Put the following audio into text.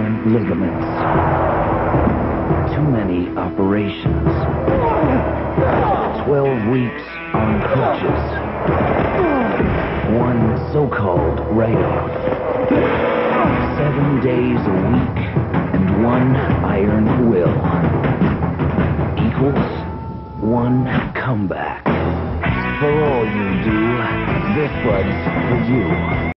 torn ligaments. Too many operations. Twelve weeks on crutches. One so-called write-off. Seven days a week and one iron will. Equals one comeback. For all you do, this one's for you.